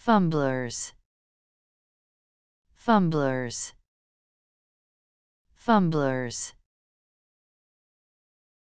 fumblers. Fumblers. Fumblers.